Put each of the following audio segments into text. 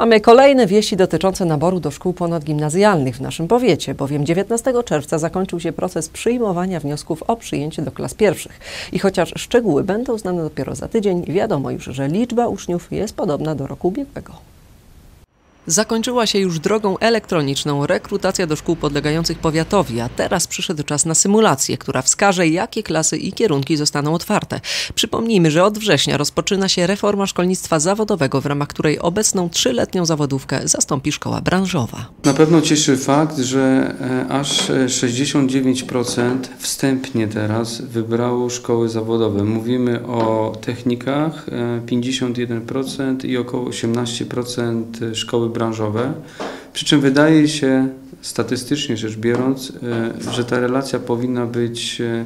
Mamy kolejne wieści dotyczące naboru do szkół ponadgimnazjalnych w naszym powiecie, bowiem 19 czerwca zakończył się proces przyjmowania wniosków o przyjęcie do klas pierwszych. I chociaż szczegóły będą znane dopiero za tydzień, wiadomo już, że liczba uczniów jest podobna do roku ubiegłego. Zakończyła się już drogą elektroniczną rekrutacja do szkół podlegających powiatowi, a teraz przyszedł czas na symulację, która wskaże, jakie klasy i kierunki zostaną otwarte. Przypomnijmy, że od września rozpoczyna się reforma szkolnictwa zawodowego, w ramach której obecną trzyletnią zawodówkę zastąpi szkoła branżowa. Na pewno cieszy fakt, że e, aż e, 69% wstępnie teraz wybrało szkoły zawodowe. Mówimy o technikach e, 51% i około 18% szkoły branżowe. Przy czym wydaje się, statystycznie rzecz biorąc, e, że ta relacja powinna być e,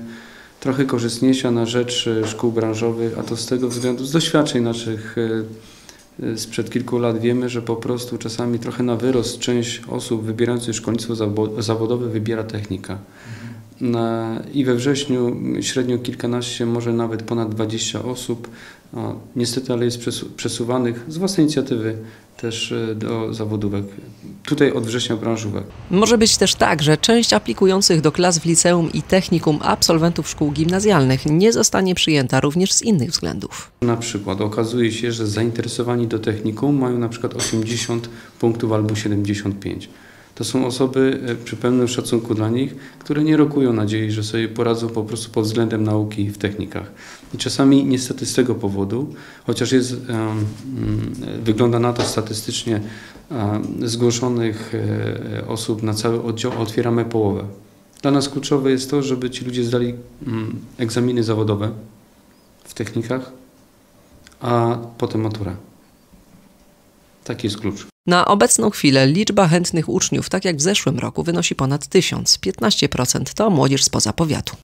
trochę korzystniejsza na rzecz e, szkół branżowych, a to z tego względu, z doświadczeń naszych sprzed kilku lat wiemy, że po prostu czasami trochę na wyrost część osób wybierających szkolnictwo zawo- zawodowe wybiera technika. I we wrześniu średnio kilkanaście, może nawet ponad 20 osób, niestety, ale jest przesu- przesuwanych z własnej inicjatywy też e, do zawodówek. Tutaj od września branżówek. Może być też tak, że część aplikujących do klas w liceum i technikum absolwentów szkół gimnazjalnych nie zostanie przyjęta również z innych względów. Na przykład okazuje się, że zainteresowani do technikum mają na przykład 80 punktów albo 75. To są osoby e, przy pełnym szacunku dla nich, które nie rokują nadziei, że sobie poradzą po prostu pod względem nauki w technikach. I czasami niestety z tego powodu, chociaż jest, mm, wygląda na to statystycznie zgłoszonych e, osób na cały oddział, otwieramy połowę. Dla nas kluczowe jest to, żeby ci ludzie zdali mm, egzaminy zawodowe w technikach, a potem maturę. Jest klucz. Na obecną chwilę liczba chętnych uczniów, tak jak w zeszłym roku, wynosi ponad 1000. 15% to młodzież spoza powiatu.